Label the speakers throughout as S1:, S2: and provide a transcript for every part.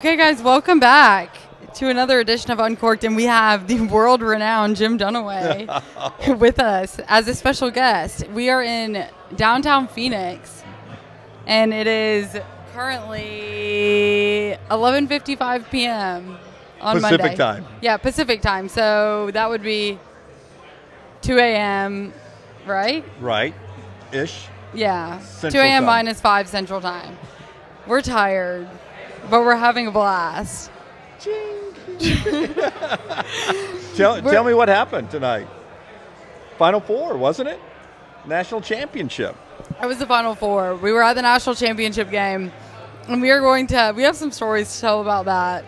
S1: Okay, guys, welcome back to another edition of Uncorked, and we have the world-renowned Jim Dunaway with us as a special guest. We are in downtown Phoenix, and it is currently 11:55 p.m. on
S2: Pacific
S1: Monday.
S2: time.
S1: Yeah, Pacific time. So that would be 2 a.m. Right?
S2: Right, ish.
S1: Yeah, 2 a.m. minus 5 Central Time. We're tired, but we're having a blast.
S2: Tell, tell me what happened tonight. Final four, wasn't it? National championship.
S1: It was the Final Four. We were at the national championship game, and we are going to. We have some stories to tell about that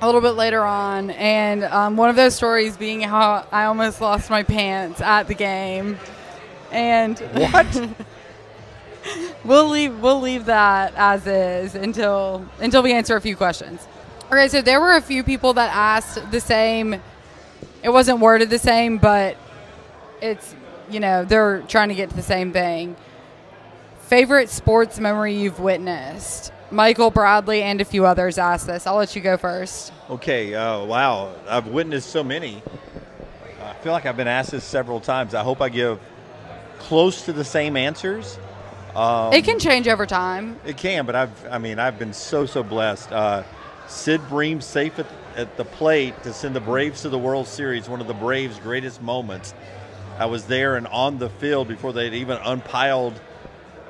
S1: a little bit later on. And um, one of those stories being how I almost lost my pants at the game. And
S2: What?
S1: we'll leave we'll leave that as is until until we answer a few questions. Okay, so there were a few people that asked the same. It wasn't worded the same, but it's you know they're trying to get to the same thing. Favorite sports memory you've witnessed? Michael Bradley and a few others asked this. I'll let you go first.
S2: okay, uh, wow. I've witnessed so many. I feel like I've been asked this several times. I hope I give close to the same answers. Um,
S1: it can change over time.
S2: It can, but I've, I mean, I've been so, so blessed. Uh, Sid Bream safe at, at the plate to send the Braves to the World Series, one of the Braves' greatest moments. I was there and on the field before they'd even unpiled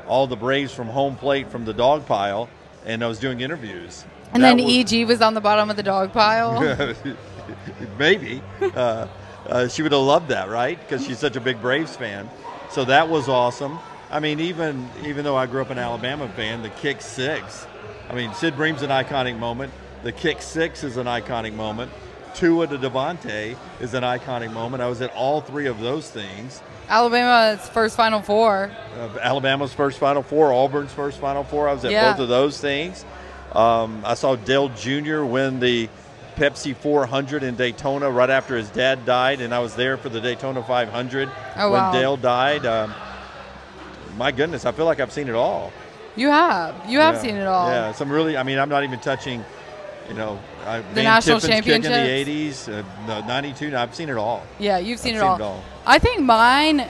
S2: all the Braves from home plate from the dog pile, and I was doing interviews.
S1: And
S2: That
S1: then
S2: was-
S1: EG was on the bottom of the dog pile.
S2: Maybe. Uh, uh, she would have loved that, right? Because she's such a big Braves fan. So that was awesome. I mean, even even though I grew up an Alabama fan, the kick six. I mean, Sid Bream's an iconic moment. The kick six is an iconic moment. Tua to DeVonta is an iconic moment. I was at all three of those things.
S1: Alabama's first Final Four.
S2: Uh, Alabama's first Final Four, Auburn's first Final Four. I was at
S1: Yeah.
S2: both of those things. Um, I saw Dale Jr. win the Pepsi 400 in Daytona right after his dad died, and I was there for the Daytona 500
S1: Oh,
S2: when
S1: wow.
S2: Dale died. Um, my goodness, I feel like I've seen it all.
S1: You have. You have
S2: Yeah.
S1: seen it all.
S2: Yeah, some really. I mean, I'm not even touching. You know, I,
S1: The
S2: Van
S1: national
S2: kick in the
S1: championships?
S2: 80s, uh, the 92. No, I've seen it all.
S1: Yeah, you've seen, it,
S2: seen
S1: all.
S2: it all.
S1: I think mine,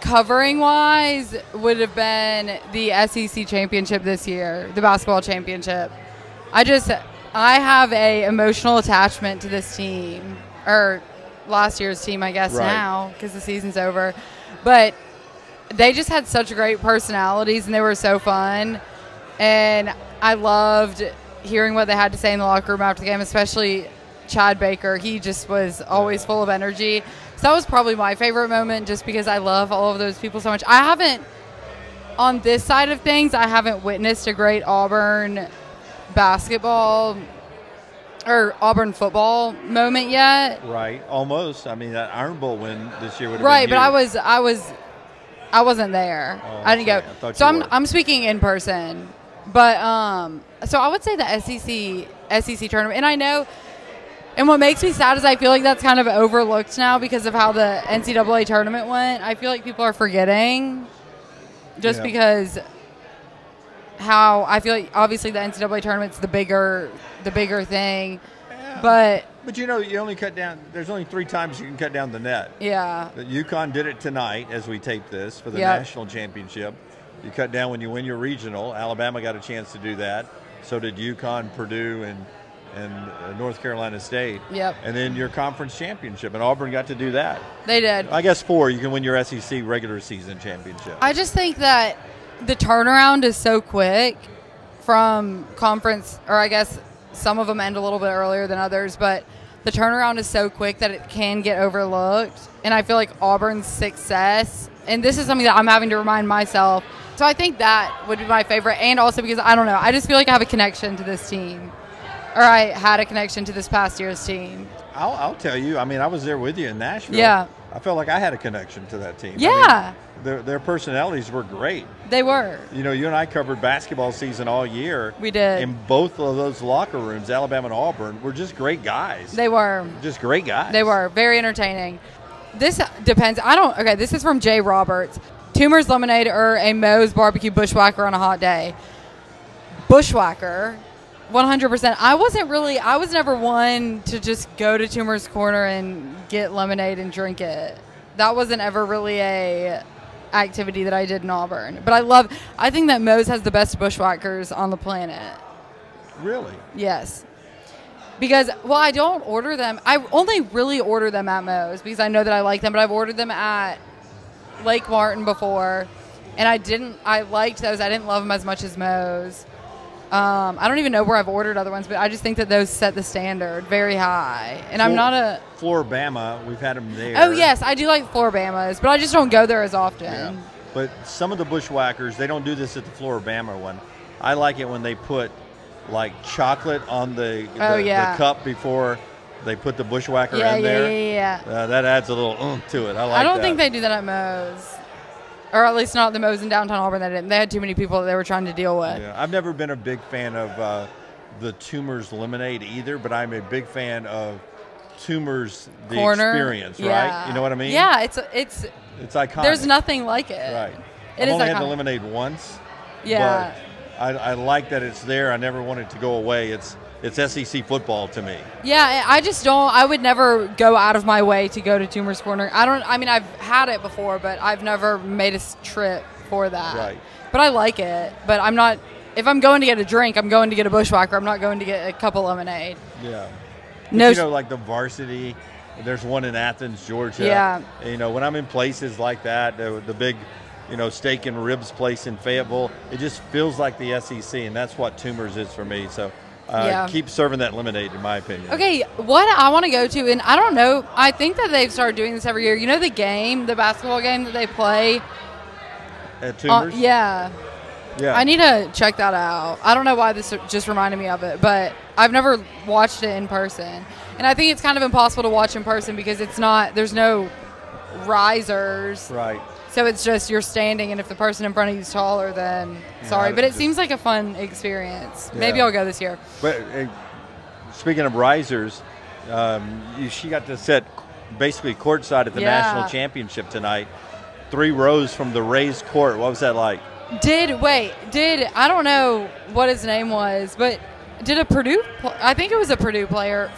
S1: covering wise, would have been the SEC championship this year, the basketball championship. I just, I have a emotional attachment to this team, or last year's team, I guess
S2: Right.
S1: now, because the season's over. But they just had such great personalities, and they were so fun. And I loved hearing what they had to say in the locker room after the game, especially Chad Baker. He just was always full of energy. So that was probably my favorite moment just because I love all of those people so much. I haven't, on this side of things, I haven't witnessed a great Auburn basketball or Auburn football moment yet.
S2: Right, almost. I mean, that Iron Bowl win this year would have
S1: Right,
S2: been
S1: but I was I was I wasn't there.
S2: Oh,
S1: I didn't.
S2: I
S1: go.
S2: thought
S1: So I'm
S2: were.
S1: I'm speaking in person. But um so I would say the SEC SEC tournament and I know and what makes me sad is I feel like that's kind of overlooked now because of how the NCAA tournament went. I feel like people are forgetting just
S2: Yeah.
S1: because how I feel like obviously the NCAA tournament's the bigger the bigger thing. But
S2: But you know, you only cut down. There's only three times you can cut down the net.
S1: yeah.
S2: The UConn did it tonight as we tape this for the
S1: Yep.
S2: national championship. You cut down when you win your regional. Alabama got a chance to do that. So did UConn, Purdue, and and uh, North Carolina State.
S1: Yep.
S2: And then your conference championship, and Auburn got to do that.
S1: They did.
S2: I guess four. You can win your SEC regular season championship.
S1: I just think that the turnaround is so quick from conference, or I guess some of them end a little bit earlier than others, but the turnaround is so quick that it can get overlooked. And I feel like Auburn's success, and this is something that I'm having to remind myself. So I think that would be my favorite, and also because I don't know, I just feel like I have a connection to this team, or I had a connection to this past year's team.
S2: I'll, I'll tell you. I mean, I was there with you in Nashville.
S1: Yeah.
S2: I felt like I had a connection to that team. I mean,
S1: Yeah,
S2: their, their personalities were great.
S1: they were.
S2: You know, you and I covered basketball season all year.
S1: We did.
S2: In both of those locker rooms, Alabama and Auburn, were just great guys.
S1: They were.
S2: just great guys.
S1: They were very entertaining. This depends. I don't. Okay, this is from Jay Roberts. Toomer's lemonade or a Moe's barbecue bushwhacker on a hot day. Bushwhacker 100%. I wasn't really, I was never one to just go to Toomer's Corner and get lemonade and drink it. That wasn't ever really a activity that I did in Auburn. But I love, I think that Moe's has the best bushwhackers on the planet.
S2: Really?
S1: Yes. Because, well, I don't order them. I only really order them at Moe's because I know that I like them, but I've ordered them at Lake Martin before. And I didn't, I liked those. I didn't love them as much as Moe's. Um, I don't even know where I've ordered other ones, but I just think that those set the standard very high. And I'm not a.
S2: Flora-Bama, we've had them there.
S1: Oh, yes, I do like Flora-Bamas, but I just don't go there as often.
S2: Yeah. But some of the bushwhackers, they don't do this at the Flora-Bama one. I like it when they put like chocolate on the, the,
S1: Oh, yeah.
S2: the cup before they put the bushwhacker
S1: Yeah,
S2: in
S1: yeah,
S2: there.
S1: yeah, yeah.
S2: Uh, that adds a little oomph to it. I like
S1: I don't
S2: that.
S1: think they do that at Moe's. Or at least not the Moe's in downtown Auburn. They didn't. They had too many people that they were trying to deal with.
S2: Yeah, I've never been a big fan of uh, the Toomer's lemonade either, but I'm a big fan of Toomer's the
S1: Corner
S2: experience,
S1: yeah.
S2: right? You know what I mean?
S1: Yeah, it's it's.
S2: It's iconic.
S1: There's nothing like it.
S2: Right.
S1: It
S2: I've
S1: is
S2: only had the lemonade once.
S1: Yeah.
S2: But I, I like that it's there. I never want it to go away. It's it's SEC football to me.
S1: Yeah, I just don't. I would never go out of my way to go to Toomer's Corner. I don't. I mean, I've had it before, but I've never made a trip for that.
S2: Right.
S1: But I like it. But I'm not. If I'm going to get a drink, I'm going to get a bushwhacker. I'm not going to get a cup of lemonade.
S2: Yeah.
S1: No.
S2: you know, like the varsity. There's one in Athens, Georgia.
S1: Yeah.
S2: You know, when I'm in places like that, the, the big, you know, steak and ribs place in Fayetteville, it just feels like the SEC, and that's what Toomer's is for me. So uh,
S1: Yeah.
S2: keep serving that lemonade, in my opinion.
S1: Okay, what I want to go to, and I don't know. I think that they've started doing this every year. You know the game, the basketball game that they play.
S2: At
S1: Uh, yeah.
S2: yeah.
S1: I need to check that out. I don't know why this just reminded me of it, but I've never watched it in person. And I think it's kind of impossible to watch in person because it's not, there's no risers.
S2: Right.
S1: So it's just you're standing, and if the person in front of you is taller, then sorry.
S2: I
S1: But it
S2: just-
S1: seems like a fun experience. Maybe I'll go this year.
S2: But uh, speaking of risers, um, you, she got to sit basically courtside at the
S1: Yeah.
S2: national championship tonight, three rows from the raised court. What was that like?
S1: Did wait? Did I don't know what his name was, but did a Purdue? I think it was a Purdue player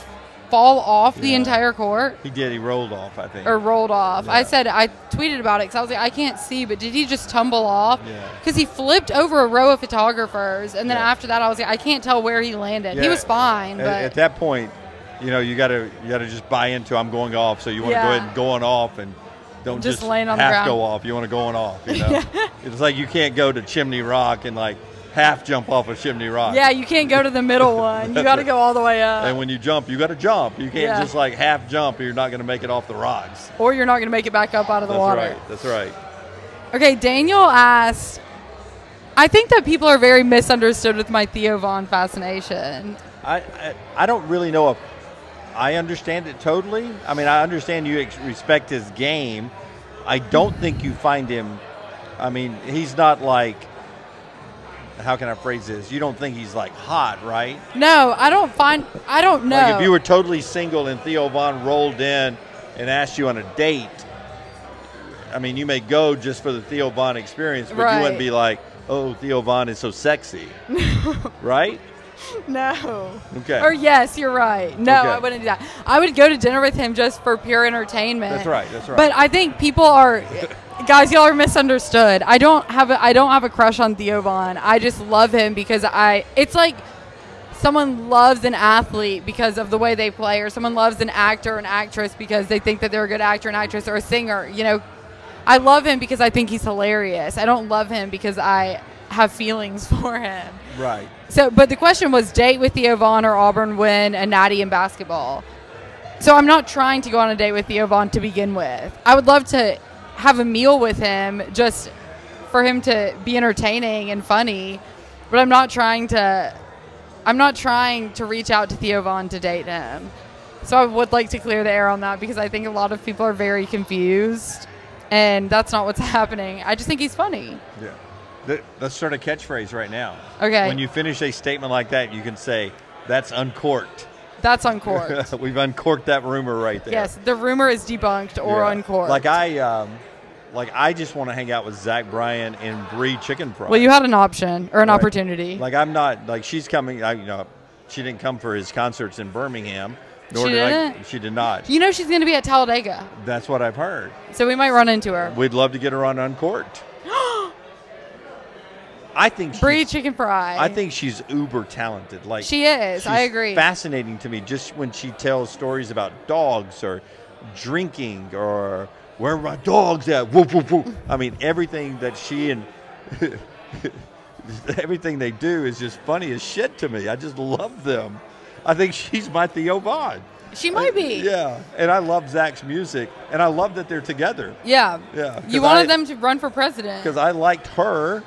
S1: fall off the entire court
S2: He did. He rolled off, I think.
S1: or rolled off. I said I tweeted about it because I was like, I can't see, but did he just tumble off?
S2: Yeah.
S1: Because he flipped over a row of photographers, and then
S2: Yeah.
S1: after that, I was like, I can't tell where he landed. He was fine,
S2: at,
S1: but
S2: at that point, you know, you got to you got to just buy into I'm going off. So you want to go ahead and go on off and don't
S1: Just
S2: just,
S1: land on the
S2: half
S1: ground.
S2: go off. You want to go on off. You know, it's like you can't go to Chimney Rock and like half jump off of Chimney Rock.
S1: yeah, you can't go to the middle one. You got to go all the way up,
S2: And when you jump, you got to jump. You can't
S1: Yeah.
S2: just like half jump, or you're not going to make it off the rocks.
S1: or you're not going to make it back up out of the water.
S2: That's
S1: water.
S2: right. That's right.
S1: Okay, Daniel asked. I think that people are very misunderstood with my Theo Von fascination.
S2: I, I I don't really know if I understand it totally. I mean, I understand you ex- respect his game. I don't think you find him. I mean, he's not like. How can I phrase this? You don't think he's like hot, right?
S1: No, I don't find. I don't know.
S2: Like if you were totally single and Theo Von rolled in and asked you on a date, I mean, you may go just for the Theo Von experience, but you wouldn't be like, "Oh, Theo Von is so sexy," right?
S1: no.
S2: Okay.
S1: Or yes, you're right. No,
S2: Okay.
S1: I wouldn't do that. I would go to dinner with him just for pure entertainment.
S2: That's right. That's right.
S1: But I think people are, guys, y'all are misunderstood. I don't have a, I don't have a crush on Theo Von. I just love him because I. It's like someone loves an athlete because of the way they play, or someone loves an actor or an actress because they think that they're a good actor and actress or a singer. You know, I love him because I think he's hilarious. I don't love him because I have feelings for him.
S2: right.
S1: So, but the question was date with Theo Von or Auburn win a natty in basketball. So I'm not trying to go on a date with Theo Von to begin with. I would love to have a meal with him just for him to be entertaining and funny, but I'm not trying to. I'm not trying to reach out to Theo Von to date him. So I would like to clear the air on that because I think a lot of people are very confused, and that's not what's happening. I just think he's funny.
S2: Yeah. Let's start a catchphrase right now.
S1: Okay.
S2: When you finish a statement like that, you can say, "That's uncorked."
S1: That's uncorked.
S2: We've uncorked that rumor right there.
S1: Yes, the rumor is debunked or
S2: Yeah.
S1: uncorked.
S2: Like I, um, like I just want to hang out with Zach Bryan and Bree Chicken Fry.
S1: well, you had an option or an
S2: Right.
S1: opportunity.
S2: Like I'm not like she's coming. I, you know, she didn't come for his concerts in Birmingham. Nor
S1: She
S2: did
S1: didn't.
S2: She did not.
S1: You know she's going to be at Talladega,
S2: That's what I've heard.
S1: so we might run into her.
S2: We'd love to get her on Uncorked. I think
S1: Brie
S2: she's,
S1: chicken fry.
S2: I think she's uber talented. Like
S1: she is. I agree.
S2: Fascinating to me, just when she tells stories about dogs or drinking or where are my dogs at? Woof woof woof. I mean, everything that she and everything they do is just funny as shit to me. I just love them. I think she's my Theo Von.
S1: she might be.
S2: Yeah, and I love Zach's music, and I love that they're together.
S1: Yeah.
S2: Yeah,
S1: You wanted
S2: I-
S1: them to run for president.
S2: because I liked her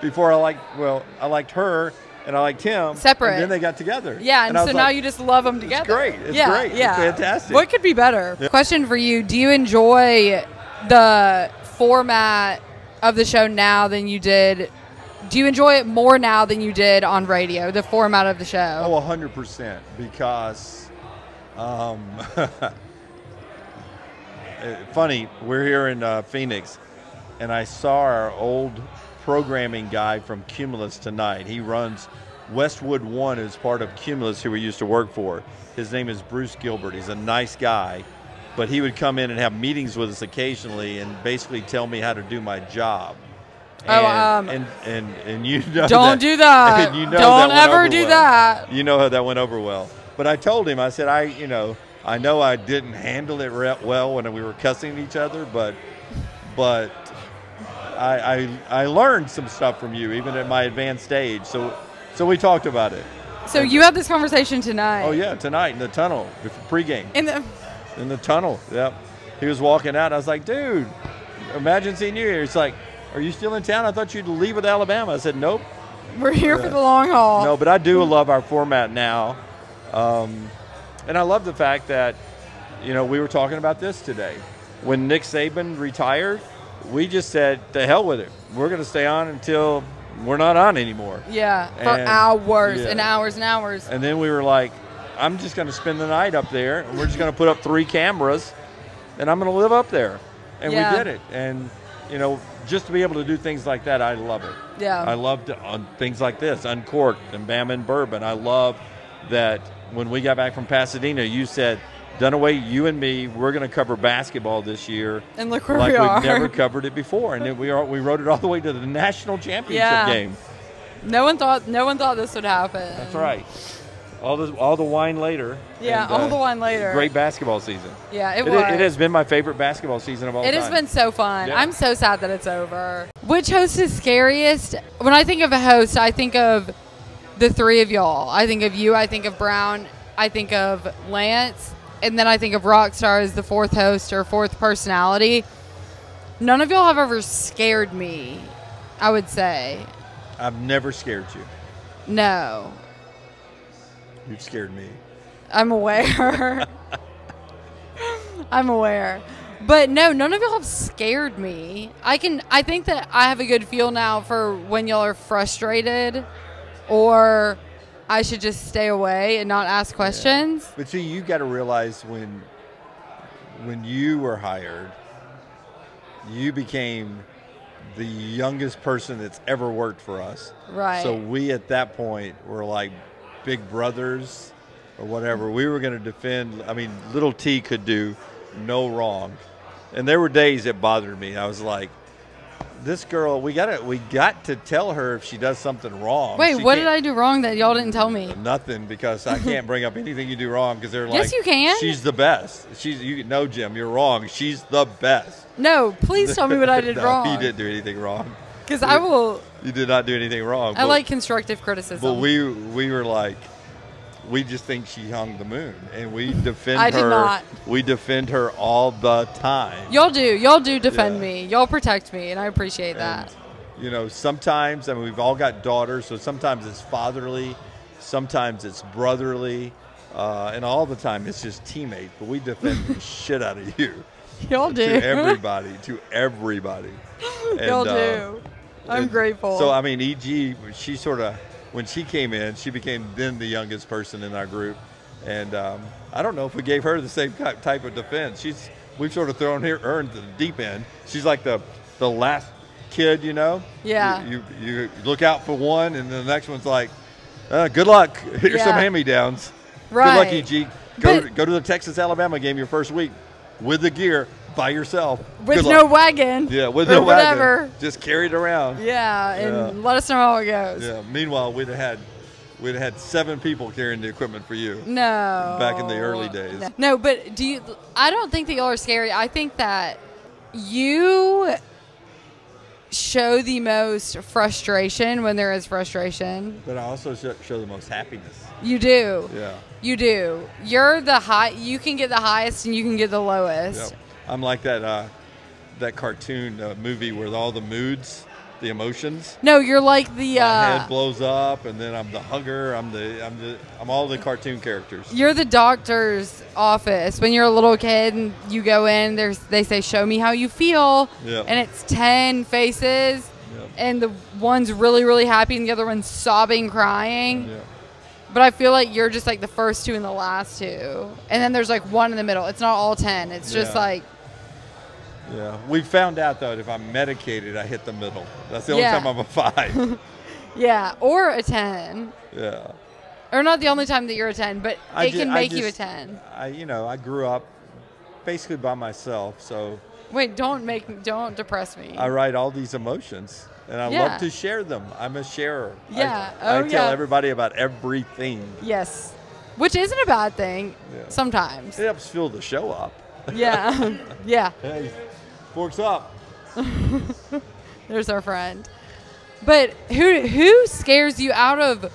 S2: before I liked well, I liked her and I liked him
S1: Separate.
S2: And then they got together.
S1: Yeah, and,
S2: I
S1: so now
S2: like,
S1: you just love them together.
S2: It's great. It's
S1: yeah,
S2: great. It's
S1: Yeah.
S2: fantastic.
S1: What could be better?
S2: Yeah.
S1: Question for you: Do you enjoy the format of the show now than you did? Do you enjoy it more now than you did on radio? The format of the show.
S2: Oh, 100%, Because, um, uh, funny, we're here in uh, Phoenix, and I saw our old programming guy from Cumulus tonight. He runs Westwood One as part of Cumulus, who we used to work for. His name is Bruce Gilbert. He's a nice guy, but he would come in and have meetings with us occasionally, and basically tell me how to do my job.
S1: Oh,
S2: And,
S1: um,
S2: and, and and you know
S1: Don't
S2: that-
S1: do that.
S2: and you know
S1: Don't
S2: that
S1: ever do
S2: well.
S1: that.
S2: You know how that went over well. But I told him, I said, I, you know, I know I didn't handle it well when we were cussing each other, but, but I, I, I learned some stuff from you, even at my advanced stage. So, so we talked about it.
S1: So you had this conversation tonight.
S2: Oh yeah, tonight in the tunnel, before pregame,
S1: In the
S2: in the tunnel. Yep. He was walking out. I was like, dude, imagine seeing you here. He's like, are you still in town? I thought you'd leave with Alabama. I said, nope.
S1: we're here for the long haul.
S2: No, but I do love our format now. Um, and I love the fact that, you know, we were talking about this today. When Nick Saban retired, we just said, the hell with it. We're going to stay on until we're not on anymore.
S1: Yeah, for hours
S2: yeah.
S1: and hours and hours.
S2: And then we were like, I'm just going to spend the night up there, and we're just going to put up three cameras, and I'm going to live up there. And
S1: Yeah.
S2: we did it. And, you know, just to be able to do things like that, I love it.
S1: Yeah.
S2: I loved on things like this, Uncorked and Bam and Bourbon. I love that when we got back from Pasadena, you said, Dunaway, you and me, we're going to cover basketball this year.
S1: And look where
S2: like
S1: we are.
S2: we've never covered it before, and then we are we rode it all the way to the national championship
S1: Yeah.
S2: game.
S1: No one thought. No one thought this would happen.
S2: That's right. All the all the wine later.
S1: Yeah,
S2: and,
S1: all
S2: uh,
S1: the wine later.
S2: Great basketball season.
S1: Yeah, it
S2: It,
S1: was.
S2: it has been my favorite basketball season of all
S1: It
S2: time.
S1: has been so fun.
S2: Yeah.
S1: I'm so sad that it's over. Which host is scariest? When I think of a host, I think of the three of y'all. I think of you. I think of Brown. I think of Lance. And then I think of Rockstar as the fourth host or fourth personality. None of y'all have ever scared me, I would say.
S2: I've never scared you.
S1: No.
S2: You've scared me.
S1: I'm aware. I'm aware. But no, none of y'all have scared me. I can I think that I have a good feel now for when y'all are frustrated or I should just stay away and not ask questions.
S2: But see, you got to realize when when you were hired, you became the youngest person that's ever worked for us.
S1: Right.
S2: So we at that point were like big brothers or whatever. We were going to defend. I mean, little T could do no wrong, and there were days it bothered me. I was like, "This girl, we got to we got to tell her if she does something wrong."
S1: Wait,
S2: She
S1: what did I do wrong that y'all didn't tell me?
S2: Nothing because I can't bring up anything you do wrong because they're like,
S1: Yes, you can.
S2: She's the best. She's you know, Jim, you're wrong. She's the best.
S1: No, please tell me what I did
S2: no,
S1: wrong.
S2: You didn't do anything wrong.
S1: Because I will.
S2: You did not do anything wrong.
S1: I
S2: but-
S1: like constructive criticism.
S2: But we we were like, we just think she hung the moon, and we defend
S1: I did
S2: her.
S1: not.
S2: We defend her all the time.
S1: y'all do. Y'all do defend
S2: Yeah.
S1: me. Y'all protect me, and I appreciate that.
S2: And, you know, sometimes I mean we've all got daughters, so sometimes it's fatherly, sometimes it's brotherly, uh, and all the time it's just teammate. But we defend the shit out of you
S1: Y'all do.
S2: to everybody, to everybody.
S1: Y'all
S2: And, uh,
S1: do. I'm
S2: and
S1: grateful.
S2: So I mean, EG, she sort of when she came in, she became then the youngest person in our group, and um, I don't know if we gave her the same type of defense. She's we've sort of thrown her, into the deep end. She's like the the last kid, you know.
S1: Yeah.
S2: You, you you look out for one, and the next one's like, Uh, good luck. Here's
S1: Yeah.
S2: some hand-me-downs.
S1: Right.
S2: Good luck, EG. Go,
S1: But-
S2: go to the Texas Alabama game your first week with the gear by yourself.
S1: With no wagon.
S2: Yeah, with no wagon.
S1: whatever.
S2: Just carry it around.
S1: Yeah, and
S2: Yeah.
S1: let us know how it goes.
S2: Yeah. Meanwhile, we'd have had we'd have had seven people carrying the equipment for you.
S1: No.
S2: Back in the early days.
S1: No. But do you? I don't think that y'all are scary. I think that you show the most frustration when there is frustration.
S2: But I also show, show the most happiness.
S1: You do.
S2: Yeah.
S1: You do. You're the high. You can get the highest and you can get the lowest.
S2: Yep. I'm like that uh, that cartoon uh, movie where all the moods, the emotions.
S1: No, you're like the.
S2: My
S1: Uh,
S2: head blows up, and then I'm the hugger. I'm the I'm the I'm all the cartoon characters.
S1: You're the doctor's office when you're a little kid and you go in. There's they say, "Show me how you feel,"
S2: Yep.
S1: and it's ten faces,
S2: Yep.
S1: and the one's really really happy and the other one's sobbing, crying.
S2: Yeah.
S1: But I feel like you're just like the first two and the last two, and then there's like one in the middle. It's not all ten. It's just
S2: Yeah.
S1: like
S2: Yeah. We found out though that if I'm medicated, I hit the middle. That's the only
S1: Yeah.
S2: time I'm a five.
S1: yeah, or a ten,
S2: yeah.
S1: or not the only time that you're a ten, but
S2: I
S1: it
S2: ju-
S1: can
S2: I
S1: make you a ten.
S2: I you know I grew up basically by myself, so
S1: Wait, don't make don't depress me.
S2: I write all these emotions, and I
S1: Yeah.
S2: love to share them. I'm a sharer.
S1: Yeah.
S2: I,
S1: Oh,
S2: tell
S1: yeah.
S2: everybody about everything.
S1: yes, which isn't a bad thing
S2: Yeah.
S1: sometimes.
S2: It helps fill the show up.
S1: Yeah, yeah.
S2: Hey, forks up.
S1: There's our friend. But who who scares you out of,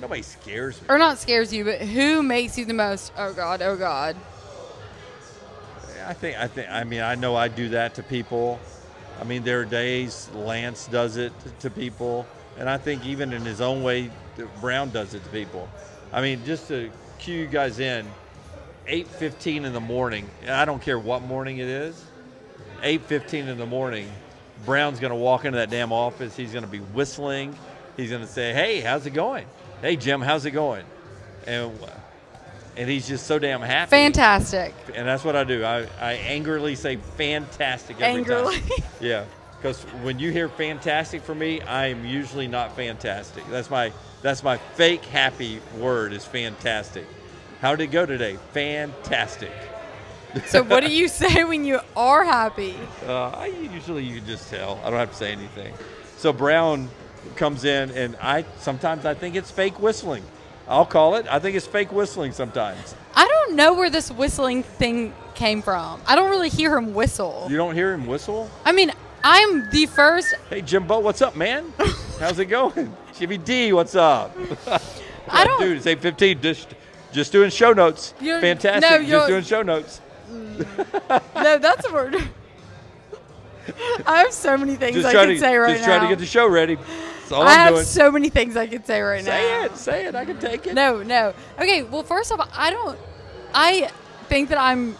S2: Nobody scares me.
S1: or not scares you, but who makes you the most? Oh God, oh God.
S2: I think I think I mean I know I do that to people. I mean there are days Lance does it to people, and I think even in his own way, Brown does it to people. I mean just to cue you guys in, 8:15 in the morning. I don't care what morning it is. 8:15 in the morning, Brown's going to walk into that damn office. He's going to be whistling. He's going to say, "Hey, how's it going? Hey, Jim, how's it going?" And and he's just so damn happy.
S1: Fantastic.
S2: And that's what I do. I, I angrily say fantastic every
S1: Angrily.
S2: time. Yeah. Because when you hear fantastic from me, I am usually not fantastic. That's my that's my fake happy word is fantastic. How did it go today? Fantastic.
S1: So what do you say when you are happy?
S2: Uh, I usually you just tell. I don't have to say anything. So Brown comes in, and I sometimes I think it's fake whistling. I'll call it. I think it's fake whistling sometimes.
S1: I don't know where this whistling thing came from. I don't really hear him whistle.
S2: You don't hear him whistle?
S1: I mean, I'm the first.
S2: Hey Jimbo, what's up, man? How's it going? Jimmy D, what's up?
S1: I don't-
S2: Dude, it's eight fifteen. Just, just doing show notes.
S1: You're-
S2: Fantastic.
S1: no,
S2: just doing show notes.
S1: No, that's a word. I have so many things
S2: Just
S1: I can
S2: to,
S1: say right
S2: just
S1: now.
S2: trying to get the show ready. That's all
S1: I
S2: am
S1: have
S2: doing.
S1: so many things I could say right
S2: say
S1: now.
S2: Say it. Say it. I can take it.
S1: No, no. Okay, well, first off, I don't. I think that I'm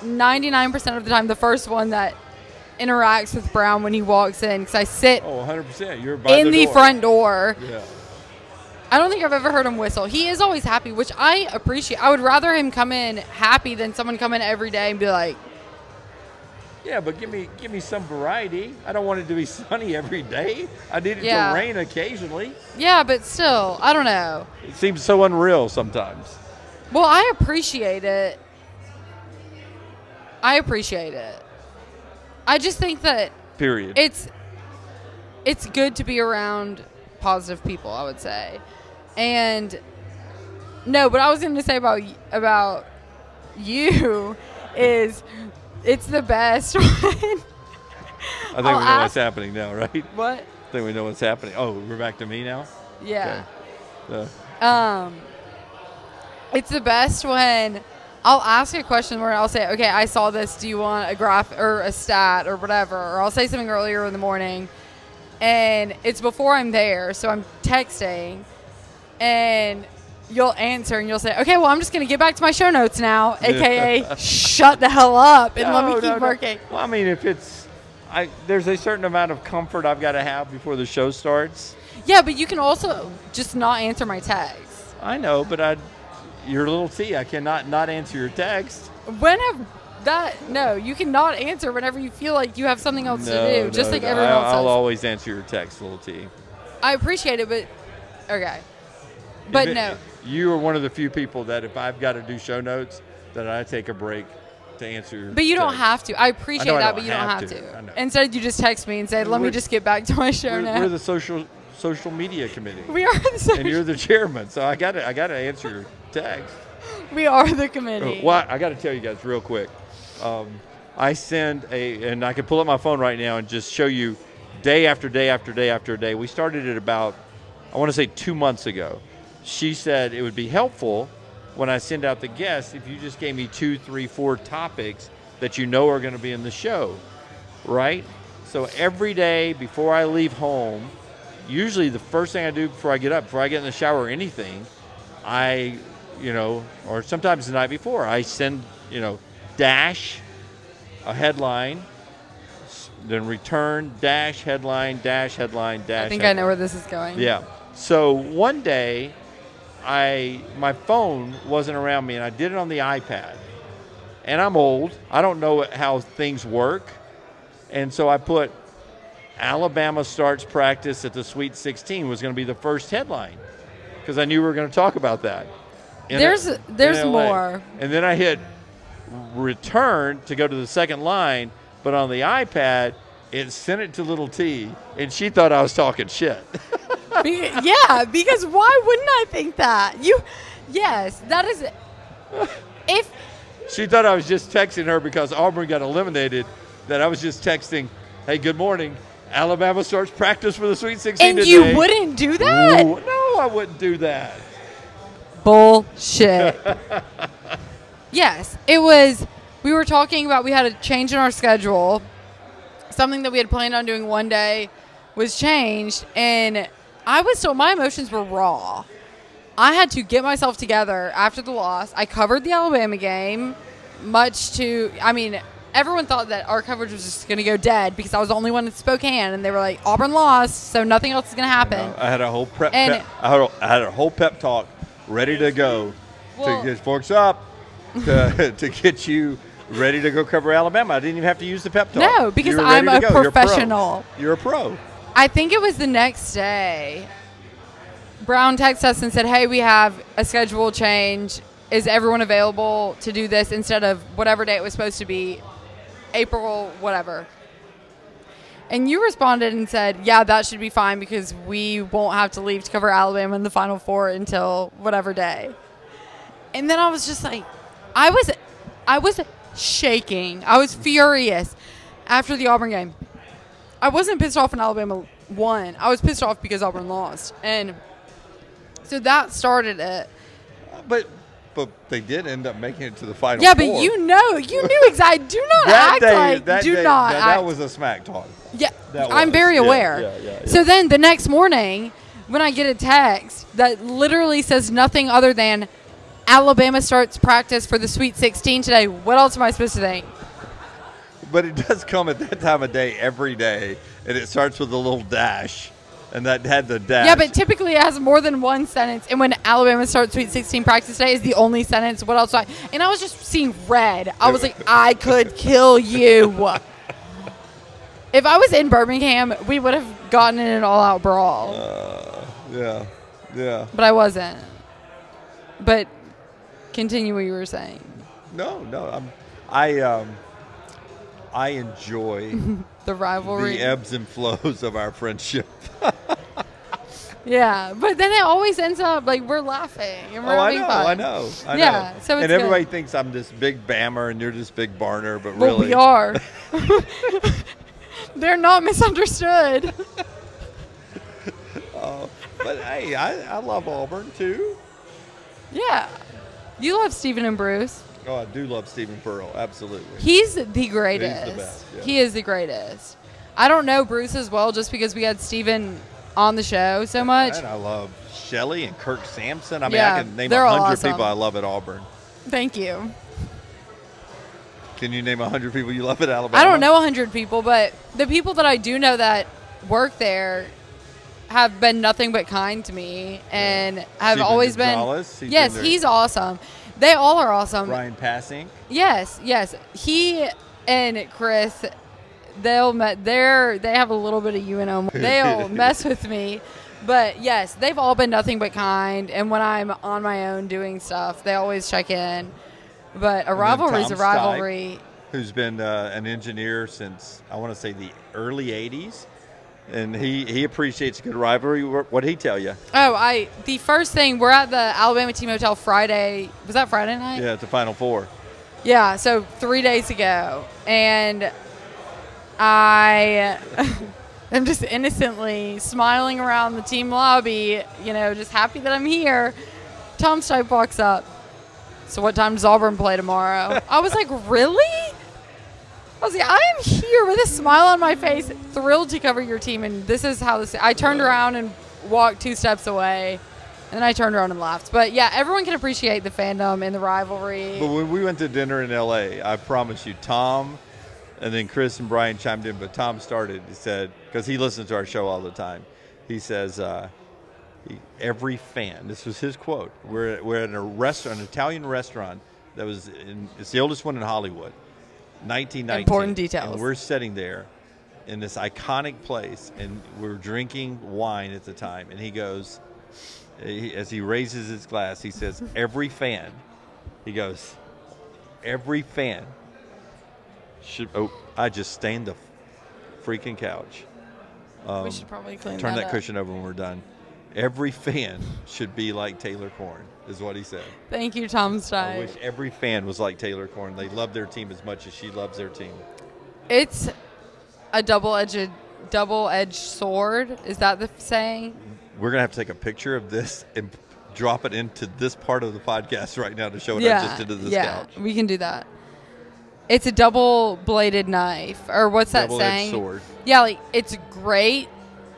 S1: 99% of the time the first one that interacts with Brown when he walks in because I sit
S2: Oh, 100 percent. You're by
S1: in
S2: the,
S1: the front door.
S2: Yeah.
S1: I don't think I've ever heard him whistle. He is always happy, which I appreciate. I would rather him come in happy than someone come in every day and be like,
S2: Yeah, but give me give me some variety. I don't want it to be sunny every day. I need it
S1: Yeah.
S2: to rain occasionally.
S1: yeah, but still, I don't know.
S2: It seems so unreal sometimes.
S1: Well, I appreciate it. I appreciate it. I just think that
S2: Period.
S1: it's it's good to be around positive people, I would say. And no, but I was going to say about about you is it's the best
S2: I think
S1: I'll
S2: we know
S1: ask-
S2: what's happening now, right?
S1: what?
S2: I think we know what's happening. Oh, we're back to me now.
S1: Yeah.
S2: Uh,
S1: Um, it's the best when I'll ask a question where I'll say, "Okay, I saw this. Do you want a graph or a stat or whatever?" Or I'll say something earlier in the morning, and it's before I'm there, so I'm texting, and you'll answer and you'll say, "Okay, well, I'm just gonna get back to my show notes now," aka shut the hell up and let me
S2: no,
S1: keep
S2: no, no.
S1: working.
S2: Well, I mean, if it's, I there's a certain amount of comfort I've got to have before the show starts.
S1: Yeah, but you can also just not answer my text.
S2: I know, but I, you're a little T. I cannot not answer your text.
S1: When have that? No, you cannot answer whenever you feel like you have something else
S2: no,
S1: to do, just like
S2: no.
S1: everyone else
S2: I'll
S1: does.
S2: always answer your text, little T.
S1: I appreciate it, but okay. But
S2: it-
S1: no.
S2: you are one of the few people that if I've got to do show notes, that I take a break to answer.
S1: But you don't have to. I appreciate
S2: I
S1: that,
S2: don't
S1: but you don't
S2: have
S1: have
S2: to.
S1: to. Instead, you just text me and say, "Let me
S2: We're-
S1: just get back to my show
S2: We're,
S1: now."
S2: we're the social social media committee,
S1: we are the social-
S2: and you're the chairman, so I got to I got to answer your text.
S1: we are the committee.
S2: Oh, Well, I got to tell you guys real quick. Um, I send a, and I can pull up my phone right now and just show you day after day after day after day. We started it about, I want to say two months ago. She said it would be helpful when I send out the guests if you just gave me two, three, four topics that you know are going to be in the show, right? So every day before I leave home, usually the first thing I do before I get up, before I get in the shower or anything, I, you know, or sometimes the night before, I send, you know, dash a headline, then return dash headline dash headline dash.
S1: I think I know where this is going.
S2: Yeah. So one day, I my phone wasn't around me, and I did it on the iPad. And I'm old. I don't know how things work, and so I put Alabama starts practice at the Sweet 16 was going to be the first headline because I knew we were going to talk about that.
S1: There's-
S2: in
S1: there's more.
S2: And then I hit return to go to the second line, but on the iPad, it sent it to little T, and she thought I was talking shit.
S1: Be- yeah, because why wouldn't I think that? You, yes, that is. If
S2: she thought I was just texting her because Auburn got eliminated. That I was just texting, "Hey, good morning. Alabama starts practice for the Sweet 16
S1: and
S2: today."
S1: you wouldn't do that,
S2: Ooh, no, I wouldn't do that.
S1: bullshit. yes, it was. We were talking about we had a change in our schedule. Something that we had planned on doing one day was changed, and I was so my emotions were raw. I had to get myself together after the loss. I covered the Alabama game, much to I mean, everyone thought that our coverage was just going to go dead because I was the only one in Spokane, and they were like, Auburn lost, so nothing else is going to happen.
S2: I had a whole prep.
S1: And-
S2: pep, I, had a, I had a whole pep talk ready to go
S1: Well-
S2: to get folks up to, to get you ready to go cover Alabama. I didn't even have to use the pep talk.
S1: No, because
S2: You were ready
S1: I'm a
S2: go. You're pro.
S1: professional.
S2: You're a pro.
S1: I think it was the next day. Brown texted us and said, "Hey, we have a schedule change. Is everyone available to do this instead of whatever day it was supposed to be, April whatever?" And you responded and said, "Yeah, that should be fine because we won't have to leave to cover Alabama in the Final Four until whatever day." And then I was just like, I was, I was shaking. I was furious after the Auburn game. I wasn't pissed off when Alabama won. I was pissed off because Auburn lost, and so that started it.
S2: But but they did end up making it to the final.
S1: Yeah, but
S2: four.
S1: you know, you knew exactly. Do not act
S2: day,
S1: like.
S2: that
S1: do
S2: day,
S1: not.
S2: that,
S1: act,
S2: that was a smack talk.
S1: Yeah, I'm very aware.
S2: yeah, yeah, yeah.
S1: So then the next morning, when I get a text that literally says nothing other than Alabama starts practice for the Sweet 16 today, what else am I supposed to think?
S2: But it does come at that time of day every day, and it starts with a little dash, and that had the dash.
S1: Yeah, but typically it has more than one sentence. And when Alabama starts Sweet 16 practice today is the only sentence. What else do I? And I was just seeing red. I was like, I could kill you. If I was in Birmingham, we would have gotten in an all-out brawl.
S2: yeah, yeah.
S1: but I wasn't. But continue what you were saying.
S2: No, no. I'm, I um, I enjoy
S1: The rivalry.
S2: the ebbs and flows of our friendship.
S1: Yeah, but then it always ends up like we're laughing and we're
S2: oh, I know,
S1: fun.
S2: I know, I
S1: Yeah,
S2: know.
S1: so it's
S2: and everybody
S1: good.
S2: thinks I'm this big bammer and you're this big barner, but
S1: Well,
S2: really,
S1: we are. They're not misunderstood.
S2: Oh, but hey, I, I love Auburn too.
S1: Yeah. You love Stephen and Bruce.
S2: Oh, I do love Stephen Pearl, absolutely.
S1: He's the greatest.
S2: He's the best, yeah.
S1: He is the greatest. I don't know Bruce as well just because we had Stephen on the show so much.
S2: And I love Shelley and Kirk Sampson. I mean,
S1: Yeah,
S2: I can name a hundred
S1: awesome.
S2: people I love at Auburn.
S1: Thank you.
S2: Can you name a hundred people you love at Alabama?
S1: I don't know a 100 people, but the people that I do know that work there have been nothing but kind to me and have
S2: Stephen
S1: always
S2: Gonzalez,
S1: been.
S2: he's
S1: yes,
S2: been
S1: he's awesome. They all are awesome.
S2: Ryan Passing.
S1: Yes, yes. He and Chris, they'll met. They're they have a little bit of UNO. They'll mess with me, But yes, they've all been nothing but kind. And when I'm on my own doing stuff, they always check in. But a rivalry is a
S2: Tom Stipe.
S1: rivalry.
S2: who's been uh, an engineer since I want to say the early '80s, and he he appreciates a good rivalry. What would he tell you?
S1: Oh, I the first thing we're at the Alabama Team Hotel Friday. Was that Friday night?
S2: Yeah, it's the Final Four.
S1: Yeah, so three days ago, and I am just innocently smiling around the team lobby, you know, just happy that I'm here. Tom Stipe walks up. So what time does Auburn play tomorrow? I was like, really? I was like, I am here with a smile on my face, thrilled to cover your team, and this is how this. I turned around and walked two steps away, and then I turned around and laughed. But yeah, everyone can appreciate the fandom and the rivalry.
S2: But when we went to dinner in L.A., I promise you, Tom, and then Chris and Brian chimed in, but Tom started. He said because he listens to our show all the time. He says. Uh, Every fan. This was his quote. We're, we're at a restaurant, an Italian restaurant that was in, it's the oldest one in Hollywood, 1919.
S1: Important details.
S2: And we're sitting there in this iconic place, and we're drinking wine at the time. And he goes, he, as he raises his glass, he says, "Every fan," he goes, "Every fan should." Oh, I just stained the freaking couch. Um,
S1: we should probably clean
S2: turn that
S1: up.
S2: cushion over when we're done. Every fan should be like Taylor Corn, is what he said.
S1: Thank you, Tom
S2: Stein.
S1: I
S2: wish every fan was like Taylor Corn. They love their team as much as she loves their team.
S1: It's a double-edged double-edged sword. Is that the saying?
S2: We're gonna have to take a picture of this and drop it into this part of the podcast right now to show what I
S1: yeah,
S2: just this
S1: yeah,
S2: couch.
S1: we can do that. It's a double-bladed knife, or what's that saying?
S2: Double-edged
S1: saying?
S2: sword.
S1: Yeah, like it's great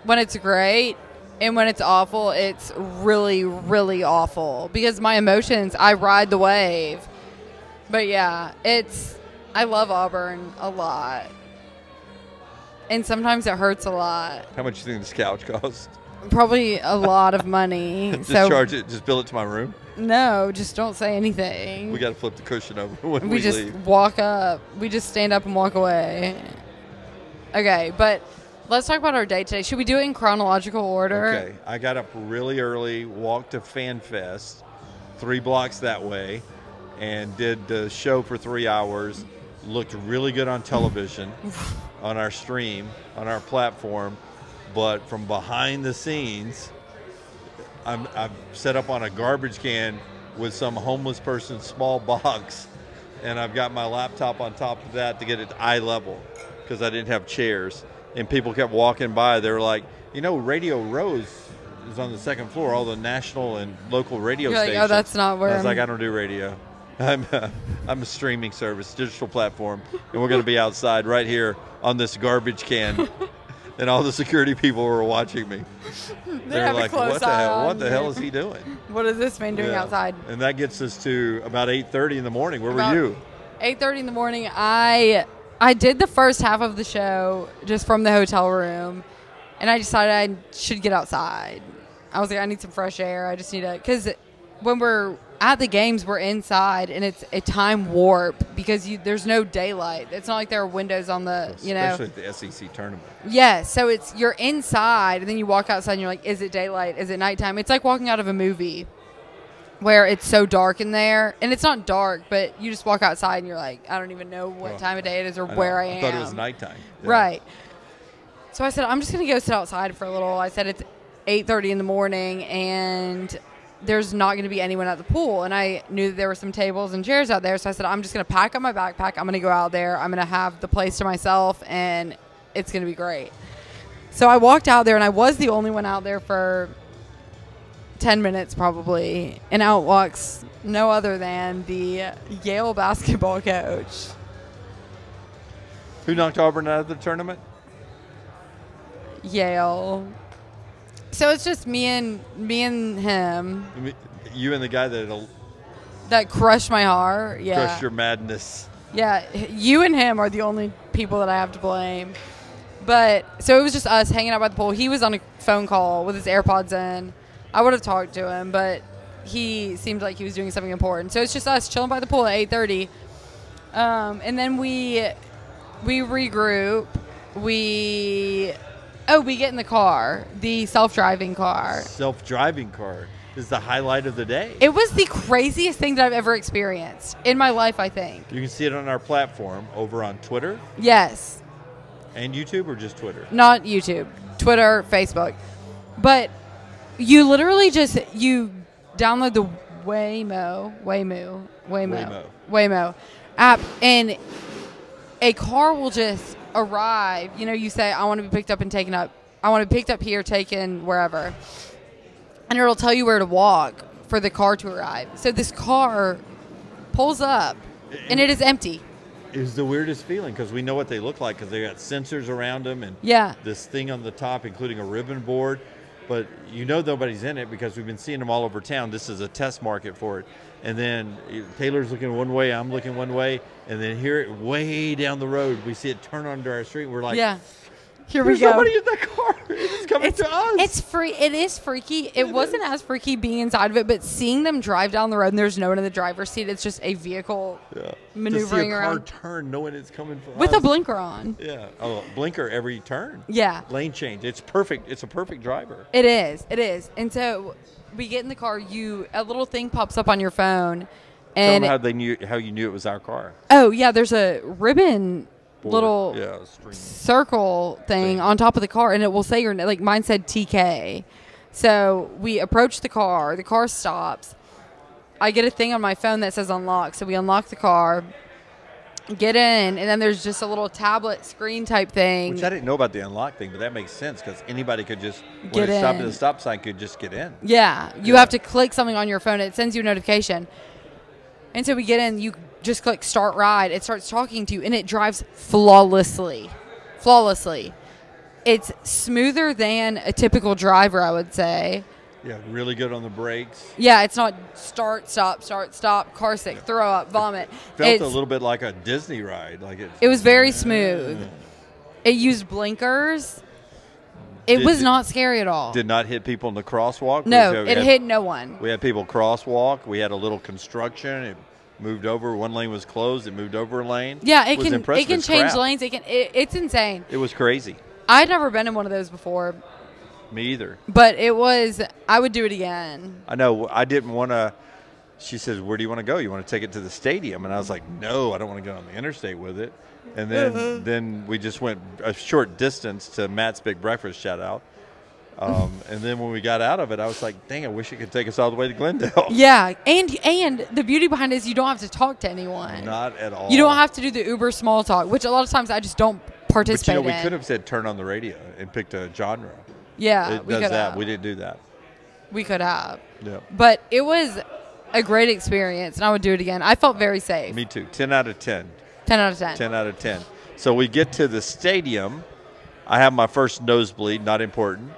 S1: when it's great, and when it's awful, it's really, really awful. Because my emotions, I ride the wave. But yeah, it's. I love Auburn a lot, and sometimes it hurts a lot.
S2: How much do you think this couch costs?
S1: Probably a lot of money.
S2: just
S1: so
S2: charge it. Just bill it to my room.
S1: no, just don't say anything.
S2: We got to flip the cushion over when
S1: we
S2: we,
S1: just
S2: leave.
S1: walk up. We just stand up and walk away. Okay, but let's talk about our day today. Should we do it in chronological order?
S2: Okay, I got up really early, walked to Fan Fest, three blocks that way, and did the show for three hours. Looked really good on television, on our stream, on our platform, but from behind the scenes, I'm, I'm set up on a garbage can with some homeless person's small box, and I've got my laptop on top of that to get it to eye level because I didn't have chairs. And people kept walking by. They were like, you know, Radio Row's is on the second floor, all the national and local radio
S1: You're like, "Oh, that's not where
S2: I was
S1: I'm-
S2: like, I don't do radio. I'm a, I'm a streaming service, digital platform, and we're going to be outside right here on this garbage can. and all the security people were watching me. They're
S1: have a
S2: like, what the hell? What the hell is he doing?
S1: What is this man doing
S2: Yeah.
S1: outside?
S2: And that gets us to about 8:30 in the morning. Where
S1: About
S2: were you?
S1: 8:30 in the morning. I I did the first half of the show just from the hotel room, and I decided I should get outside. I was like, I need some fresh air. I just need to because when we're at the games, we're inside, and it's a time warp because you, there's no daylight. It's not like there are windows on the you know.
S2: Especially at the SEC tournament.
S1: Yes, so it's you're inside and then you walk outside and you're like, is it daylight? Is it nighttime? It's like walking out of a movie where it's so dark in there, and it's not dark, but you just walk outside and you're like, I don't even know what
S2: Well,
S1: time of day it is or
S2: know.
S1: where I,
S2: I
S1: am.
S2: thought it was nighttime. Yeah.
S1: Right. So I said, I'm just gonna go sit outside for a little. I said it's 8:30 in the morning and there's not going to be anyone at the pool and I knew that there were some tables and chairs out there so I said I'm just going to pack up my backpack I'm going to go out there I'm going to have the place to myself and it's going to be great so I walked out there and I was the only one out there for 10 minutes probably and out walks no other than the Yale basketball coach
S2: Who knocked Auburn out of the tournament?
S1: Yale so it's just me and me and him
S2: You and the guy that'll uh,
S1: that crushed my heart yeah
S2: crush your madness.
S1: Yeah, you and him are the only people that I have to blame. But so it was just us hanging out by the pool. He was on a phone call with his AirPods in. I would have talked to him, but he seemed like he was doing something important. So it's just us chilling by the pool at eight thirty, um, and then we we regroup. We Oh, we get in the car, the self-driving car.
S2: Self-driving car is the highlight of the day.
S1: It was the craziest thing that I've ever experienced in my life. I think.
S2: you can see it on our platform over on Twitter
S1: Yes,
S2: and YouTube, or just Twitter.
S1: not YouTube, Twitter, Facebook, but you literally just you download the Waymo, Waymo, Waymo,
S2: Waymo.
S1: Waymo app, and a car will just arrive. You know, you say, "I want to be picked up and taken up. I want to be picked up here, taken wherever," and it'll tell you where to walk for the car to arrive. So this car pulls up, and it is empty.
S2: It was the weirdest feeling because we know what they look like because they got sensors around them and
S1: Yeah.
S2: this thing on the top, including a ribbon board. But you know nobody's in it because we've been seeing them all over town. This is a test market for it. And then Taylor's looking one way, I'm looking one way, and then here, it way down the road, we see it turn onto our street. We're like,
S1: yeah. Here we
S2: There's
S1: go.
S2: nobody in that car. It's coming
S1: it's,
S2: to us.
S1: It's free. It is freaky. It, wasn't as freaky being inside of it, but seeing them drive down the road and there's no one in the driver's seat. It's just a vehicle
S2: yeah.
S1: maneuvering
S2: to see a car
S1: around.
S2: turn, knowing it's coming for
S1: with
S2: us.
S1: a blinker on.
S2: Yeah. Oh, blinker every turn.
S1: Yeah,
S2: Lane change. It's perfect. It's a perfect driver.
S1: it is. It is. And so we get in the car. You a little thing pops up on your phone,
S2: Tell
S1: and
S2: them how they knew how you knew it was our car.
S1: oh yeah, there's a ribbon. Little
S2: yeah,
S1: circle thing
S2: Thing.
S1: on top of the car and it will say your like mine said TK. So we approach the car, the car stops. I get a thing on my phone that says unlock. So we unlock the car, get in, and then there's just a little tablet screen type thing.
S2: Which I didn't know about the unlock thing, but that makes sense because anybody could just when
S1: Get
S2: it stopped at the stop sign could just get in.
S1: Yeah, you
S2: Yeah.
S1: have to click something on your phone. It sends you a notification. And so we get in, you just click start ride. It starts talking to you, and it drives flawlessly. Flawlessly. It's smoother than a typical driver, I would say.
S2: Yeah, really good on the brakes.
S1: Yeah, it's not start, stop, start, stop, car sick, throw up, vomit.
S2: Felt
S1: It's-
S2: a little bit like a Disney ride. Like it.
S1: It was very smooth. It used blinkers. It
S2: Did-
S1: was not scary at all.
S2: Did not hit people in the crosswalk.
S1: no, it hit no one.
S2: We had people crosswalk. We had a little construction. It moved over. One lane was closed. It moved over a lane.
S1: Yeah, it
S2: was
S1: can
S2: impressive
S1: it can
S2: as
S1: change
S2: crap.
S1: lanes. It can it, it's insane.
S2: It was crazy.
S1: I'd never been in one of those before,
S2: Me either.
S1: but it was. I would do it again.
S2: I know. I didn't want to. She says, "Where do you want to go? You want to take it to the stadium?" And I was like, "No, I don't want to go on the interstate with it." And then
S1: Uh-huh.
S2: then we just went a short distance to Matt's Big Breakfast. Shout out. Um, and then when we got out of it, I was like, "Dang, I wish it could take us all the way to Glendale."
S1: Yeah, and and the beauty behind it is you don't have to talk to anyone.
S2: Not at all.
S1: You don't have to do the Uber small talk, which a lot of times I just don't
S2: But
S1: participate
S2: you know, we
S1: in.
S2: could have said turn on the radio and picked a genre.
S1: yeah,
S2: it
S1: we
S2: does that.
S1: have.
S2: We didn't do that.
S1: we could have.
S2: Yeah.
S1: But it was a great experience, and I would do it again. I felt very safe.
S2: Me too. Ten out of ten.
S1: Ten out of ten.
S2: 10 out of 10. So we get to the stadium. I have my first nosebleed, not important.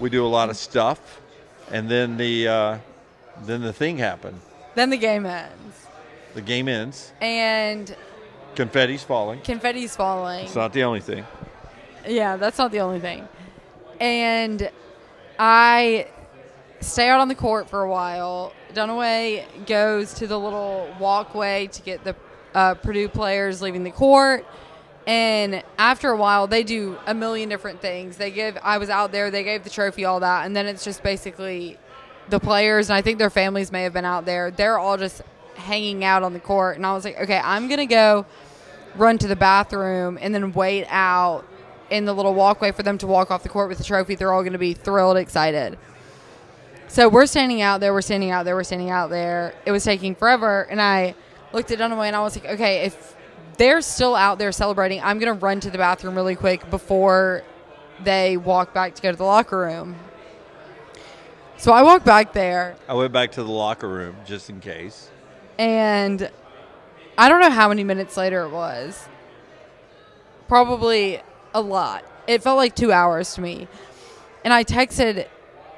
S2: We do a lot of stuff. And then the uh, then the thing happened.
S1: Then the game ends,
S2: The game ends.
S1: and
S2: Confetti's falling.
S1: confetti's falling.
S2: It's not the only thing.
S1: Yeah, that's not the only thing. And I stay out on the court for a while. Dunaway goes to the little walkway to get the uh, Purdue players leaving the court. And after a while, they do a million different things. They give, I was out there, they gave the trophy, all that. And then it's just basically the players, and I think their families may have been out there. They're all just hanging out on the court. And I was like, okay, I'm going to go run to the bathroom and then wait out in the little walkway for them to walk off the court with the trophy. They're all going to be thrilled, excited. So we're standing out there, we're standing out there, we're standing out there. It was taking forever, and I looked at Dunaway and I was like, okay, if they're still out there celebrating, I'm going to run to the bathroom really quick before they walk back to go to the locker room. So I walked back there,
S2: I went back to the locker room just in case.
S1: and I don't know how many minutes later it was. Probably a lot. It felt like two hours to me. And I texted,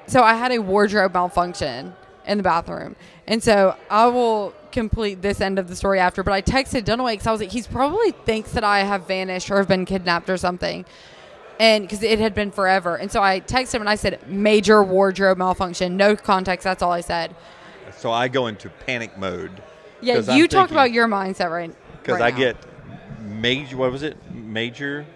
S1: so I had a wardrobe malfunction in the bathroom. And so I will complete this end of the story after. But I texted Dunaway because I was like, he's probably thinks that I have vanished or have been kidnapped or something. And because it had been forever. And so I texted him and I said, major wardrobe malfunction. No context. That's all I said.
S2: So I go into panic mode.
S1: Yeah, you talk
S2: thinking-
S1: about your mindset right
S2: Because
S1: right
S2: I
S1: now.
S2: get major, what was it? Major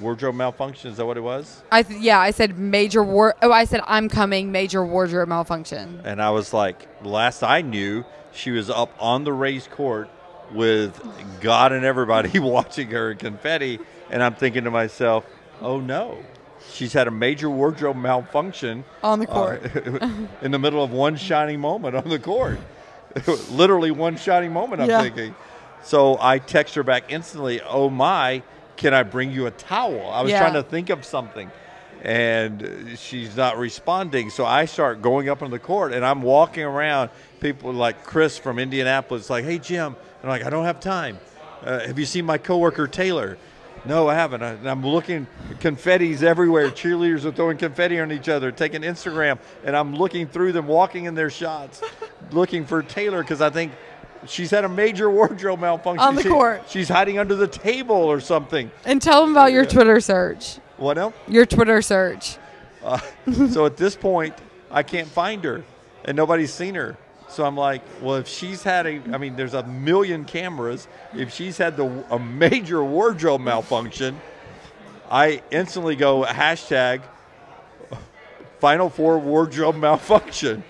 S2: wardrobe malfunction. Is that what it was?
S1: I th- yeah, I said major war. Oh, I said I'm coming. Major wardrobe malfunction.
S2: And I was like, last I knew, she was up on the race court with God and everybody watching her in confetti. And I'm thinking to myself, oh no, she's had a major wardrobe malfunction
S1: On the court.
S2: uh, in the middle of one shining moment on the court. Literally one shining moment, I'm
S1: Yeah.
S2: thinking. So I text her back instantly, oh my, can I bring you a towel? I was
S1: Yeah.
S2: trying to think of something. And she's not responding. So I start going up on the court and I'm walking around. People like Chris from Indianapolis, like, hey, Jim. And I'm like, I don't have time. Uh, have you seen my coworker, Taylor? No, I haven't. I, and I'm looking, confetti's everywhere. Cheerleaders are throwing confetti on each other, taking Instagram, and I'm looking through them, walking in their shots, looking for Taylor because I think she's had a major wardrobe malfunction.
S1: On the
S2: She-
S1: court.
S2: She's hiding under the table or something.
S1: And tell them about your Twitter search.
S2: What else?
S1: Your Twitter search.
S2: Uh, so at this point, I can't find her, and nobody's seen her. So I'm like, well, if she's had a, I mean, there's a million cameras. If she's had the a major wardrobe malfunction, I instantly go hashtag Final Four wardrobe malfunction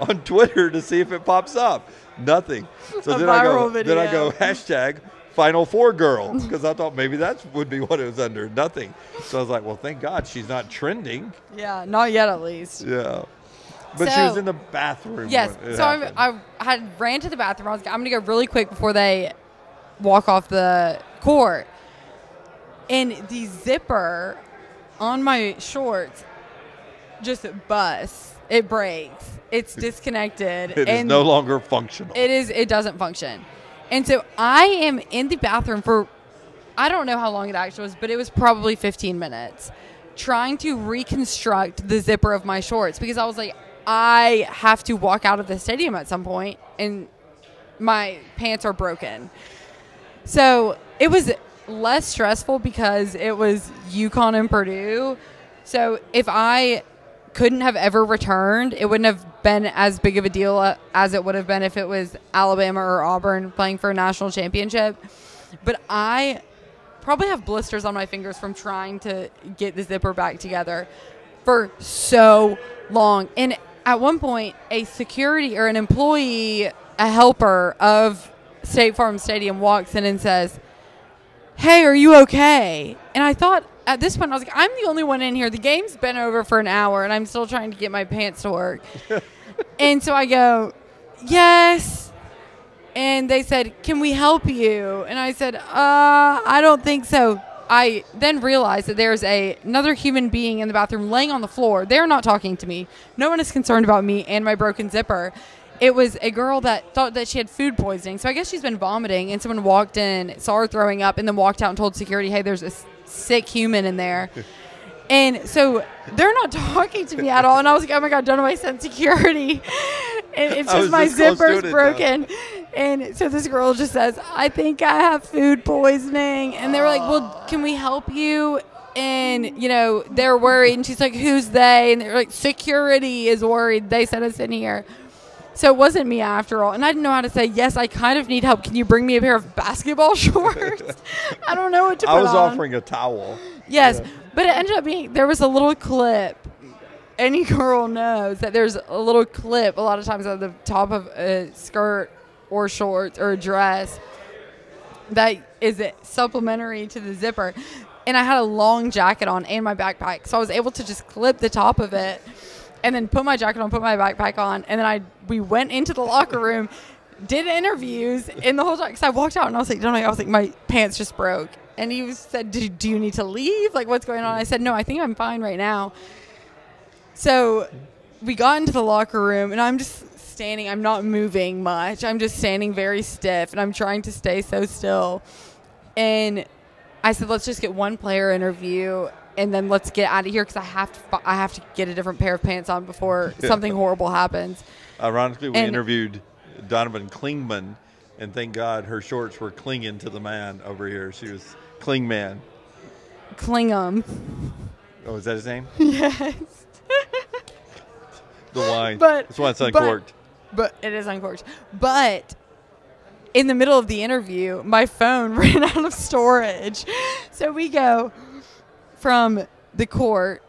S2: on Twitter to see if it pops up. Nothing. So
S1: A
S2: then I go,
S1: viral
S2: then I go hashtag Final Four girl because I thought maybe that would be what it was under. Nothing. So I was like, well, thank God she's not trending.
S1: Yeah, not yet at least.
S2: Yeah. But she was in the bathroom.
S1: Yes. So I. I had ran to the bathroom. I was, I'm going to go really quick before they walk off the court. And the zipper on my shorts just busts. It breaks. It's disconnected.
S2: It is no longer functional.
S1: it is. It doesn't function. And so I am in the bathroom for, I don't know how long it actually was, but it was probably 15 minutes, trying to reconstruct the zipper of my shorts because I was like, I have to walk out of the stadium at some point, and my pants are broken. So it was less stressful because it was UConn and Purdue. So if I couldn't have ever returned, it wouldn't have been as big of a deal uh, as it would have been if it was Alabama or Auburn playing for a national championship. But I probably have blisters on my fingers from trying to get the zipper back together for so long. And at one point, a security or an employee, a helper of State Farm Stadium walks in and says, Hey, are you okay? And I thought at this point, I was like, I'm the only one in here. The game's been over for an hour and I'm still trying to get my pants to work. and so I go, Yes. And they said, Can we help you? And I said, Uh, I don't think so. I then realized that there's a another human being in the bathroom laying on the floor. They're not talking to me. No one is concerned about me and my broken zipper. It was a girl that thought that she had food poisoning. So I guess she's been vomiting, and someone walked in, saw her throwing up, and then walked out and told security, "Hey, there's a s- sick human in there." And so they're not talking to me at all. And I was like, oh my God, don't I send security? And it's just my
S2: this close to
S1: zipper's broken. And so this girl just says, I think I have food poisoning. And they were like, well, can we help you? And, you know, they're worried. And she's like, who's they? And they're like, security is worried. They sent us in here. So it wasn't me after all. And I didn't know how to say, yes, I kind of need help. Can you bring me a pair of basketball shorts? I don't know what to put
S2: I was
S1: on.
S2: offering a towel.
S1: Yes, but it ended up being there was a little clip. Any girl knows that there's a little clip a lot of times at the top of a skirt or shorts or a dress that is supplementary to the zipper. And I had a long jacket on and my backpack, so I was able to just clip the top of it and then put my jacket on, put my backpack on, and then I we went into the locker room, did interviews, and the whole time because I walked out and I was like, I was like, my pants just broke, and he was, said, do you need to leave? Like, what's going on? I said, no, I think I'm fine right now. So we got into the locker room, and I'm just standing. I'm not moving much. I'm just standing very stiff, and I'm trying to stay so still. And I said, let's just get one player interview, and then let's get out of here because I have to. I have to get a different pair of pants on before something horrible happens.
S2: Ironically, we
S1: And-
S2: interviewed Donovan Klingman, and thank God her shorts were clinging to the man over here. She was Klingman.
S1: Clingan.
S2: Oh, is that his name?
S1: Yes.
S2: The wine.
S1: But-
S2: That's why it's
S1: but-
S2: uncorked.
S1: But it is uncorked. But in the middle of the interview, my phone ran out of storage. So we go, from the court,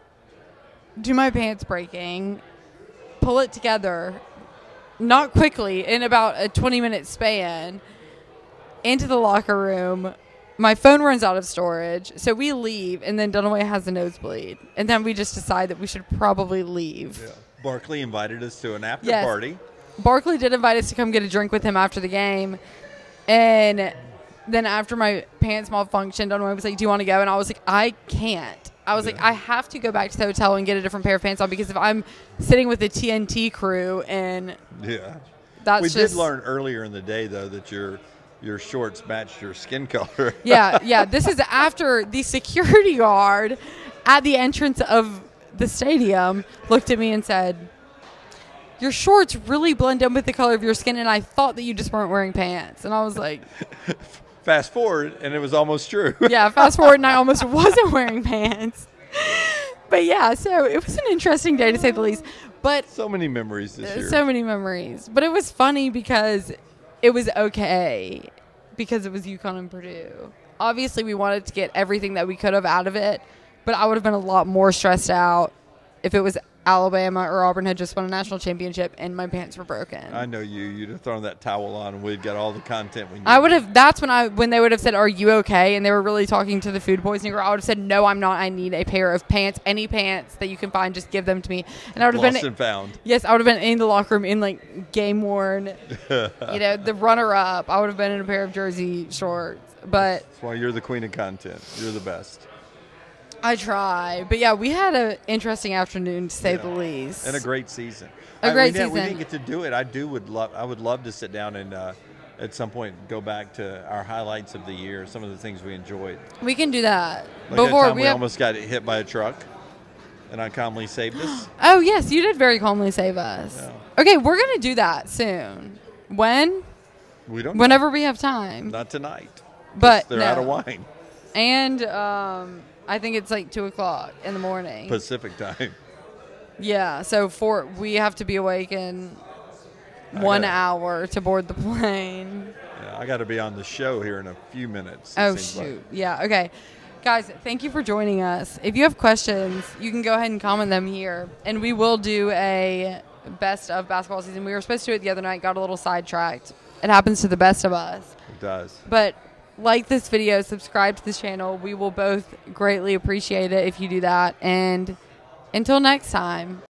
S1: do my pants breaking, pull it together, not quickly, in about a 20 minute span, into the locker room. My phone runs out of storage, so we leave, and then Dunaway has a nosebleed. And then we just decide that we should probably leave.
S2: Yeah. Barkley invited us to an after
S1: Yes.
S2: party.
S1: Barkley did invite us to come get a drink with him after the game. And then after my pants malfunctioned, Dunaway was like, Do you want to go? And I was like, I can't. I was like, I have to go back to the hotel and get a different pair of pants on because if I'm sitting with the TNT crew and
S2: Yeah.
S1: that's
S2: we
S1: just
S2: did learn earlier in the day though that your your shorts matched your skin color.
S1: yeah, yeah. This is after the security guard at the entrance of the stadium looked at me and said, Your shorts really blend in with the color of your skin, and I thought that you just weren't wearing pants. And I was like,
S2: Fast forward, and it was almost true.
S1: Yeah, fast forward, and I almost wasn't wearing pants. But yeah, so it was an interesting day to say the least. But
S2: so many memories this uh, year.
S1: so many memories. But it was funny because it was okay because it was UConn and Purdue. Obviously, we wanted to get everything that we could have out of it, but I would have been a lot more stressed out if it was Alabama or Auburn had just won a national championship and my pants were broken.
S2: I know you. You'd have thrown that towel on, and we'd got all the content we need.
S1: I would have. That's when I when they would have said, "Are you okay?" And they were really talking to the food poisoning girl. I would have said, "No, I'm not. I need a pair of pants. Any pants that you can find, just give them to me." And I would have
S2: lost
S1: been
S2: and found.
S1: Yes, I would have been in the locker room in like game worn, you know, the runner up. I would have been in a pair of jersey shorts. But
S2: That's why you're the queen of content. You're the best.
S1: I try. But yeah, we had an interesting afternoon to say
S2: Yeah.
S1: the least.
S2: and a great season.
S1: A
S2: I-
S1: great
S2: we didn't- We didn't get to do it. I do would love. I would love to sit down and uh, at some point go back to our highlights of the year. Some of the things we enjoyed.
S1: we can do that
S2: Like
S1: before
S2: that time
S1: we
S2: we
S1: have.
S2: almost got hit by a truck, and I calmly saved us.
S1: oh yes, you did very calmly save us.
S2: Yeah.
S1: Okay, we're gonna do that soon. When?
S2: We don't.
S1: Whenever we have time.
S2: Not tonight.
S1: But
S2: they're
S1: no.
S2: out of wine.
S1: And um, I think it's like two o'clock in the morning.
S2: Pacific time.
S1: yeah, so for we have to be awake in one
S2: gotta-
S1: hour to board the plane.
S2: Yeah, I got to be on the show here in a few minutes.
S1: Oh
S2: seems like.
S1: shoot! Yeah. Okay, guys, thank you for joining us. If you have questions, you can go ahead and comment them here, and we will do a best of basketball season. We were supposed to do it the other night, got a little sidetracked. It happens to the best of us.
S2: It does.
S1: But like this video, subscribe to the channel. We will both greatly appreciate it if you do that. And until next time.